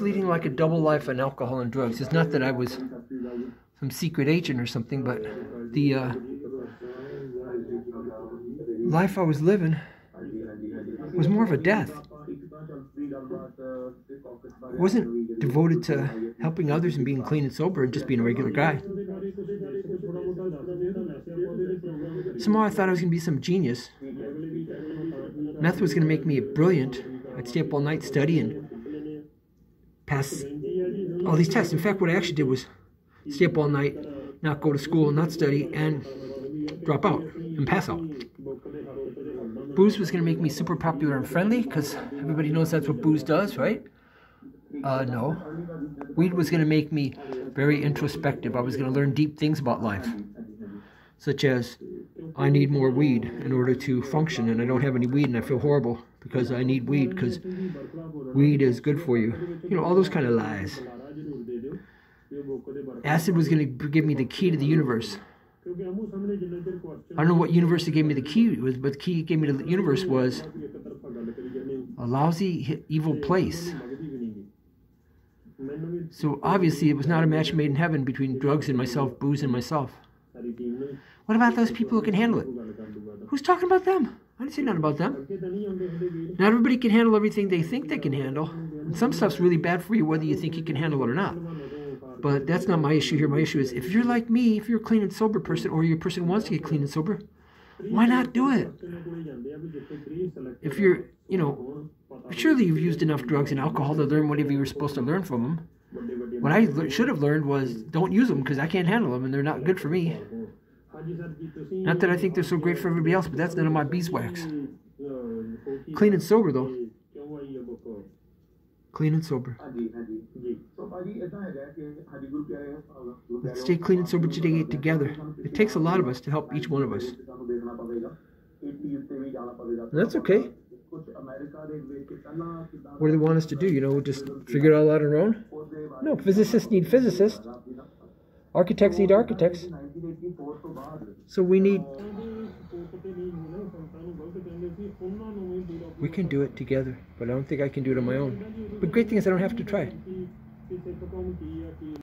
leading like a double life on alcohol and drugs. It's not that I was some secret agent or something, but the uh, life I was living was more of a death. I wasn't devoted to helping others and being clean and sober and just being a regular guy. Somehow I thought I was going to be some genius. Meth was going to make me a brilliant. I'd stay up all night studying pass all these tests. In fact, what I actually did was stay up all night, not go to school, not study, and drop out and pass out. Booze was going to make me super popular and friendly because everybody knows that's what booze does, right? Uh, no. Weed was going to make me very introspective. I was going to learn deep things about life, such as I need more weed in order to function, and I don't have any weed, and I feel horrible because I need weed because weed is good for you. You know, all those kind of lies. Acid was going to give me the key to the universe. I don't know what university gave me the key was, but the key gave me to the universe was a lousy, evil place. So obviously, it was not a match made in heaven between drugs and myself, booze and myself. What about those people who can handle it? Who's talking about them? I didn't say nothing about them. Not everybody can handle everything they think they can handle. And some stuff's really bad for you, whether you think you can handle it or not. But that's not my issue here. My issue is if you're like me, if you're a clean and sober person, or you're person wants to get clean and sober, why not do it? If you're, you know, surely you've used enough drugs and alcohol to learn whatever you were supposed to learn from them. What I should have learned was don't use them because I can't handle them and they're not good for me. Not that I think they're so great for everybody else, but that's none of my beeswax. Clean and sober, though. Clean and sober. Let's stay clean and sober today together. It takes a lot of us to help each one of us. That's okay. What do they want us to do? You know, just figure it all out on our own? No, physicists need physicists. Architects need architects. So we need. We can do it together, but I don't think I can do it on my own. But great thing is I don't have to try.